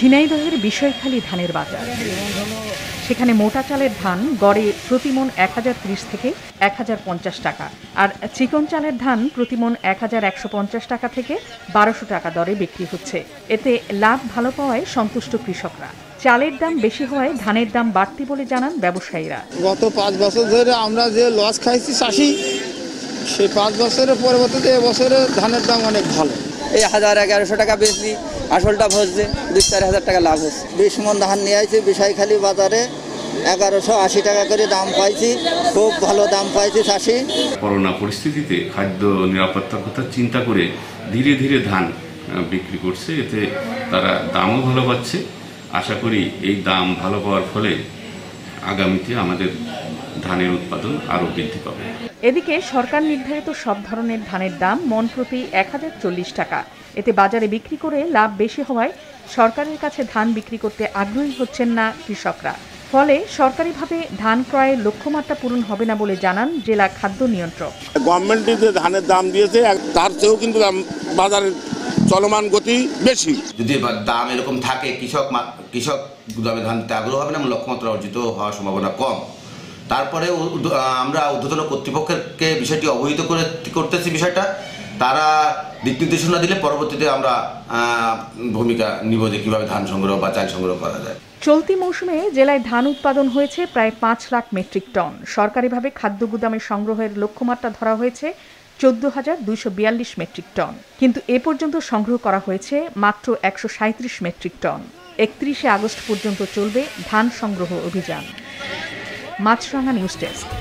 ঝিনাইদহের বিষয়খালী ধানের বাজার। সেখানে মোটা চালের ধান গড়ে প্রতিমন এক হাজার ত্রিশ থেকে এক হাজার পঞ্চাশ টাকা আর চিকন চালের ধান প্রতিমন এক হাজার একশো পঞ্চাশ টাকা থেকে বারোশো টাকা দরে বিক্রি হচ্ছে। এতে লাভ ভালো পাওয়ায় সন্তুষ্ট কৃষকরা। চালের দাম বেশি হওয়ায় ধানের দাম বাড়তি বলে জানান ব্যবসায়ীরা। গত পাঁচ বছর ধরে আমরা যে লস খাইছি চাষি সেই পাঁচ বছরের পরবর্তীতে এবছরে ধানের দাম অনেক ভালো। এই হাজার এগারোশো টাকা বেশি আসলটা ভরছে, দুই চার হাজার টাকা লাভ হচ্ছে। বিশ মন ধান নিয়ে আসছি বিষাইখালী বাজারে এগারোশো আশি টাকা করে দাম পাইছি, খুব ভালো দাম পাইছি চাষি। করোনা পরিস্থিতিতে খাদ্য নিরাপত্তার কথা চিন্তা করে ধীরে ধীরে ধান বিক্রি করছে। এতে তারা দামও ভালো পাচ্ছে। আশা করি এই দাম ভালো পাওয়ার ফলে আগামীতে আমাদের ধানের উৎপাদন আরও বৃদ্ধি পাবে। এদিকে সরকার নির্ধারিত সব ধরনের ধানের দাম মন প্রতি এক হাজার চল্লিশ টাকা। এতে বাজারে বিক্রি করে লাভ বেশি হওয়ায় সরকারের কাছে ধান বিক্রি করতে আগ্রহী হচ্ছেন না কৃষকরা। ফলে সরকারিভাবে ধান ক্রয়ের লক্ষ্যমাত্রা পূরণ হবে না বলে জানান জেলা খাদ্য নিয়ন্ত্রক। গভর্নমেন্ট যে ধানের দাম দিয়েছে তার চেয়েও কিন্তু বাজারের চলমান গতি বেশি। যদি দাম এরকম থাকে কৃষক কৃষক গুদামে ধান দিতে আগ্রহ হবে না লক্ষ্যমাত্রা অর্জিত হওয়ার সম্ভাবনা কম। তারপরে আমরা ঊর্ধ্বতন কর্তৃপক্ষকে বিষয়টি অবহিত করে করতেছি বিষয়টা। তারা দিক নির্দেশনা দিলে পরবর্তীতে আমরা ভূমিকা নিব যে কীভাবে ধান সংগ্রহ বা চাল সংগ্রহ করা যায়। চলতি মৌসুমে জেলায় ধান উৎপাদন হয়েছে প্রায় পাঁচ লাখ মেট্রিক টন। সরকারিভাবে খাদ্য গুদামে সংগ্রহের লক্ষ্যমাত্রা ধরা হয়েছে চোদ্দ হাজার দুইশো বিয়াল্লিশ মেট্রিক টন। কিন্তু এ পর্যন্ত সংগ্রহ করা হয়েছে মাত্র একশো সাঁত্রিশ মেট্রিক টন। একত্রিশে আগস্ট পর্যন্ত চলবে ধান সংগ্রহ অভিযান। Maasranga news desk.